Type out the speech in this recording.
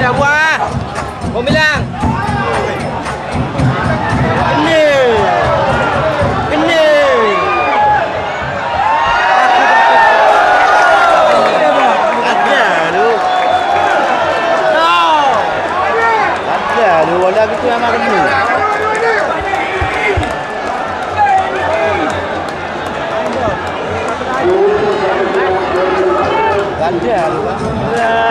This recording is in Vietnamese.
Dah buah. Kau bilang. Ini. Ini. Ada lu. No. Ada lu. Wala gitu yang makan ni. Bumili.